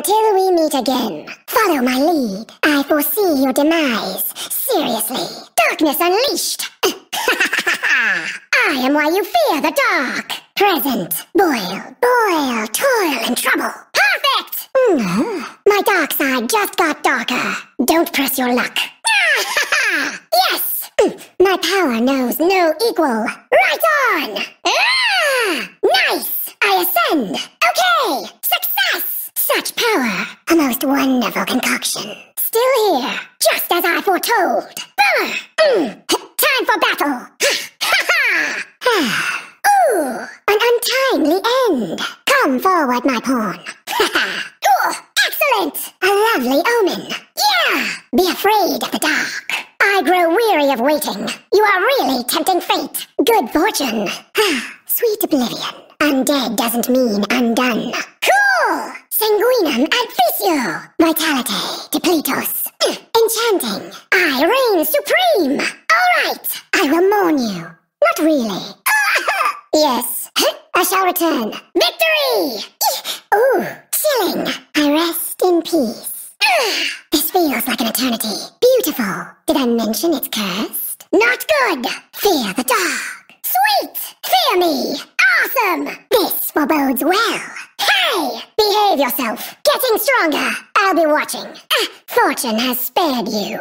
Until we meet again, follow my lead. I foresee your demise. Seriously, darkness unleashed. I am why you fear the dark. Present, boil, boil, toil, and trouble. Perfect! Mm, my dark side just got darker. Don't press your luck. yes! Mm, my power knows no equal. Right on! Ah! Nice! I ascend. Such power. A most wonderful concoction. Still here, just as I foretold. Mm, time for battle! Ooh, an untimely end. Come forward, my pawn. Excellent! A lovely omen. Yeah! Be afraid of the dark. I grow weary of waiting. You are really tempting fate. Good fortune. Sweet oblivion. Undead doesn't mean undone. Cool! Adficio. Vitality. Depletos. Enchanting. I reign supreme. All right. I will mourn you. Not really. yes. I shall return. Victory! Ooh, chilling. I rest in peace. this feels like an eternity. Beautiful. Did I mention it's cursed? Not good. Fear the dark. Sweet. Fear me. Awesome. This forebodes well. Hey! Behave yourself. Getting stronger. I'll be watching. Ah, fortune has spared you.